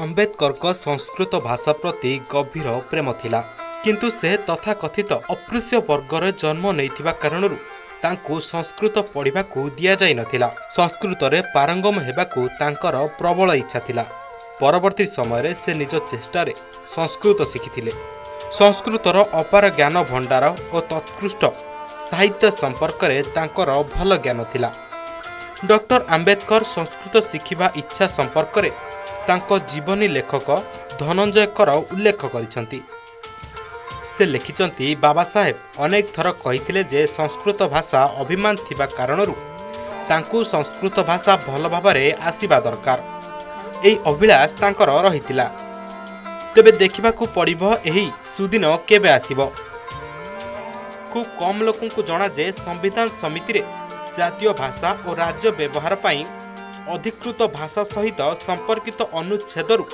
ଆମ୍ବେଦକରଙ୍କ ସଂସ୍କୃତ ଭାଷା ପ୍ରତି ଗଭୀର ପ୍ରେମ ଥିଲା। କିନ୍ତୁ ସେ ତଥାକଥିତ ଅପୃଶ୍ୟ ବର୍ଗରେ ଜନ୍ମ ନେଇଥିବା କାରଣରୁ ତାଙ୍କୁ ସଂସ୍କୃତ ପଢ଼ିବାକୁ ଦିଆଯାଇନଥିଲା ସଂସ୍କୃତରେ ପାରଙ୍ଗମ ହେବାକୁ ତାଙ୍କର ପ୍ରବଳ ଇଚ୍ଛା ଥିଲା। ପରବର୍ତ୍ତୀ ସମୟରେ ସେ ନିଜ ଚେଷ୍ଟାରେ ସଂସ୍କୃତ ଶିଖିଥିଲେ। ସଂସ୍କୃତର ଅପାର ଜ୍ଞାନ ଭଣ୍ଡାର ଓ ତତ୍କୃଷ୍ଟ ସାହିତ୍ୟ ସମ୍ପର୍କରେ ତାଙ୍କର ଭଲ ଜ୍ଞାନ ଥିଲା। ଡକ୍ଟର ଆମ୍ବେଦକର ସଂସ୍କୃତ ଶିଖିବା ଇଚ୍ଛା ସମ୍ପର୍କରେ ତାଙ୍କ ଜୀବନୀ ଲେଖକ ଧନଞ୍ଜୟ କର ଉଲ୍ଲେଖ କରିଛନ୍ତି। ସେ ଲେଖିଛନ୍ତି ବାବା ସାହେବ ଅନେକ ଥର କହିଥିଲେ ଯେ ସଂସ୍କୃତ ଭାଷା ଅଭିମାନ ଥିବା କାରଣରୁ ତାଙ୍କୁ ସଂସ୍କୃତ ଭାଷା ଭଲ ଭାବରେ ଆସିବା ଦରକାର। ଏହି ଅଭିଳାଷ ତାଙ୍କର ରହିଥିଲା। ତେବେ ଦେଖିବାକୁ ପଡ଼ିବ ଏହି ସୁଦିନ କେବେ ଆସିବ। ଖୁବ୍ କମ୍ ଲୋକଙ୍କୁ ଜଣା ଯେ ସମ୍ବିଧାନ ସମିତିରେ ଜାତୀୟ ଭାଷା ଓ ରାଜ୍ୟ ବ୍ୟବହାର ପାଇଁ ଅଧିକୃତ ଭାଷା ସହିତ ସମ୍ପର୍କିତ ଅନୁଚ୍ଛେଦରୁ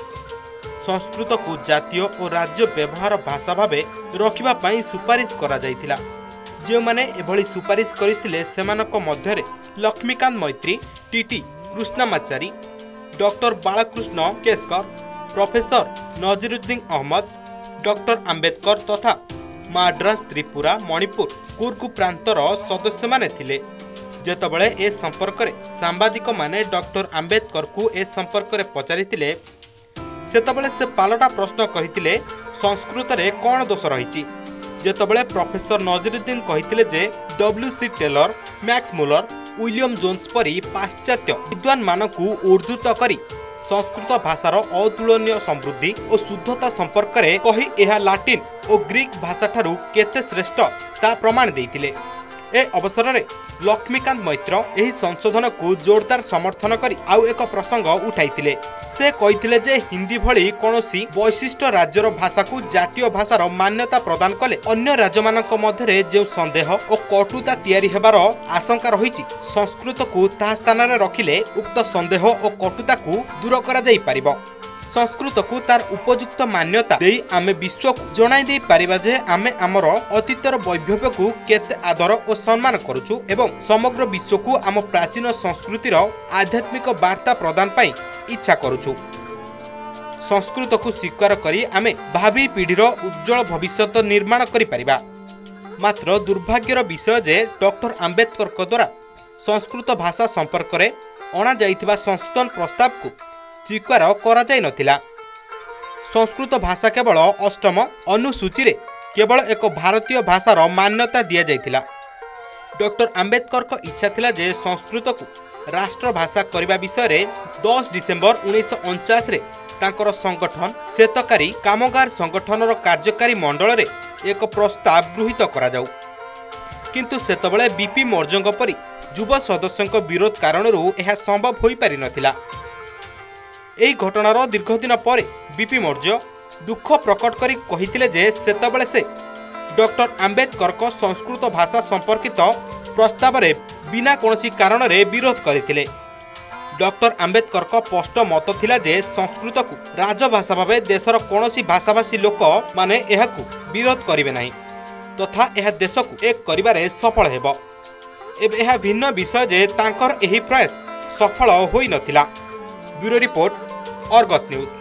ସଂସ୍କୃତକୁ ଜାତୀୟ ଓ ରାଜ୍ୟ ବ୍ୟବହାର ଭାଷା ଭାବେ ରଖିବା ପାଇଁ ସୁପାରିଶ କରାଯାଇଥିଲା। ଯେଉଁମାନେ ଏଭଳି ସୁପାରିଶ କରିଥିଲେ ସେମାନଙ୍କ ମଧ୍ୟରେ Lakshmikanta Maitra TT Krishnamachari doctor Balakrishna Keskar professor Naziruddin Ahmad doctor Ambedkar ତଥା ମାଡ୍ରାସ ତ୍ରିପୁରା ମଣିପୁର କୁର୍କୁ ପ୍ରାନ୍ତର ସଦସ୍ୟମାନେ ଥିଲେ। ଯେତେବେଳେ ଏ ସମ୍ପର୍କରେ ସାମ୍ବାଦିକମାନେ ଡକ୍ଟର ଆମ୍ବେଦକରକୁ ଏ ସମ୍ପର୍କରେ ପଚାରିଥିଲେ ସେତେବେଳେ ସେ ପାଲଟା ପ୍ରଶ୍ନ କହିଥିଲେ ସଂସ୍କୃତରେ କ'ଣ ଦୋଷ ରହିଛି? ଯେତେବେଳେ ପ୍ରଫେସର ନଜିରୁଦ୍ଦିନ କହିଥିଲେ ଯେ W C Taylor Max Muller William Jones ପରି ପାଶ୍ଚାତ୍ୟ ବିଦ୍ୱାନମାନଙ୍କୁ ଉଦ୍ଧୃତ କରି ସଂସ୍କୃତ ଭାଷାର ଅତୁଳନୀୟ ସମୃଦ୍ଧି ଓ ଶୁଦ୍ଧତା ସମ୍ପର୍କରେ କହି ଏହା ଲାଟିନ୍ ଓ ଗ୍ରୀକ୍ ଭାଷାଠାରୁ କେତେ ଶ୍ରେଷ୍ଠ ତା ପ୍ରମାଣ ଦେଇଥିଲେ। ଏ ଅବସରରେ ଲକ୍ଷ୍ମୀକାନ୍ତ ମୈତ୍ର ଏହି ସଂଶୋଧନକୁ ଜୋରଦାର ସମର୍ଥନ କରି ଆଉ ଏକ ପ୍ରସଙ୍ଗ ଉଠାଇଥିଲେ। ସେ କହିଥିଲେ ଯେ ହିନ୍ଦୀ ଭଳି କୌଣସି ବୈଶିଷ୍ଟ୍ୟ ରାଜ୍ୟର ଭାଷାକୁ ଜାତୀୟ ଭାଷାର ମାନ୍ୟତା ପ୍ରଦାନ କଲେ ଅନ୍ୟ ରାଜ୍ୟମାନଙ୍କ ମଧ୍ୟରେ ଯେଉଁ ସନ୍ଦେହ ଓ କଟୁତା ତିଆରି ହେବାର ଆଶଙ୍କା ରହିଛି ସଂସ୍କୃତକୁ ତାହା ସ୍ଥାନରେ ରଖିଲେ ଉକ୍ତ ସନ୍ଦେହ ଓ କଟୁତାକୁ ଦୂର କରାଯାଇପାରିବ। ସଂସ୍କୃତକୁ ତାର ଉପଯୁକ୍ତ ମାନ୍ୟତା ଦେଇ ଆମେ ବିଶ୍ୱକୁ ଜଣାଇ ଦେଇପାରିବା ଯେ ଆମେ ଆମର ଅତୀତର ବୈଭବକୁ କେତେ ଆଦର ଓ ସମ୍ମାନ କରୁଛୁ ଏବଂ ସମଗ୍ର ବିଶ୍ୱକୁ ଆମ ପ୍ରାଚୀନ ସଂସ୍କୃତିର ଆଧ୍ୟାତ୍ମିକ ବାର୍ତ୍ତା ପ୍ରଦାନ ପାଇଁ ଇଚ୍ଛା କରୁଛୁ। ସଂସ୍କୃତକୁ ସ୍ୱୀକାର କରି ଆମେ ଭାବି ପିଢ଼ିର ଉଜ୍ଜଳ ଭବିଷ୍ୟତ ନିର୍ମାଣ କରିପାରିବା। ମାତ୍ର ଦୁର୍ଭାଗ୍ୟର ବିଷୟ ଯେ ଡକ୍ଟର ଆମ୍ବେଦକରଙ୍କ ଦ୍ୱାରା ସଂସ୍କୃତ ଭାଷା ସମ୍ପର୍କରେ ଅଣାଯାଇଥିବା ସଂଶୋଧନ ପ୍ରସ୍ତାବକୁ ସ୍ୱୀକାର କରାଯାଇନଥିଲା। ସଂସ୍କୃତ ଭାଷା କେବଳ ଅଷ୍ଟମ ଅନୁସୂଚୀରେ କେବଳ ଏକ ଭାରତୀୟ ଭାଷାର ମାନ୍ୟତା ଦିଆଯାଇଥିଲା। ଡକ୍ଟର ଆମ୍ବେଦକରଙ୍କ ଇଚ୍ଛା ଥିଲା ଯେ ସଂସ୍କୃତକୁ ରାଷ୍ଟ୍ରଭାଷା କରିବା ବିଷୟରେ ଦଶ ଡିସେମ୍ବର ଉଣେଇଶହ ଅଣଚାଶରେ ତାଙ୍କର ସଂଗଠନ ଶ୍ଵେତକାରୀ କାମଗାର ସଂଗଠନର କାର୍ଯ୍ୟକାରୀ ମଣ୍ଡଳରେ ଏକ ପ୍ରସ୍ତାବ ଗୃହୀତ କରାଯାଉ। କିନ୍ତୁ ସେତେବେଳେ ବିପି ମୌର୍ଯ୍ୟଙ୍କ ପରି ଯୁବ ସଦସ୍ୟଙ୍କ ବିରୋଧ କାରଣରୁ ଏହା ସମ୍ଭବ ହୋଇପାରିନଥିଲା। ଏହି ଘଟଣାର ଦୀର୍ଘଦିନ ପରେ ବିପି ମୌର୍ଯ୍ୟ ଦୁଃଖ ପ୍ରକଟ କରି କହିଥିଲେ ଯେ ସେତେବେଳେ ସେ ଡକ୍ଟର ଆମ୍ବେଦକରଙ୍କ ସଂସ୍କୃତ ଭାଷା ସମ୍ପର୍କିତ ପ୍ରସ୍ତାବରେ ବିନା କୌଣସି କାରଣରେ ବିରୋଧ କରିଥିଲେ। ଡକ୍ଟର ଆମ୍ବେଦକରଙ୍କ ସ୍ପଷ୍ଟ ମତ ଥିଲା ଯେ ସଂସ୍କୃତକୁ ରାଜଭାଷା ଭାବେ ଦେଶର କୌଣସି ଭାଷାଭାଷୀ ଲୋକମାନେ ଏହାକୁ ବିରୋଧ କରିବେ ନାହିଁ ତଥା ଏହା ଦେଶକୁ ଏକ କରିବାରେ ସଫଳ ହେବ। ଏବେ ଏହା ଭିନ୍ନ ବିଷୟ ଯେ ତାଙ୍କର ଏହି ପ୍ରୟାସ ସଫଳ ହୋଇନଥିଲା ବ୍ୟୁରୋ ରିପୋର୍ଟ और न्यूज़।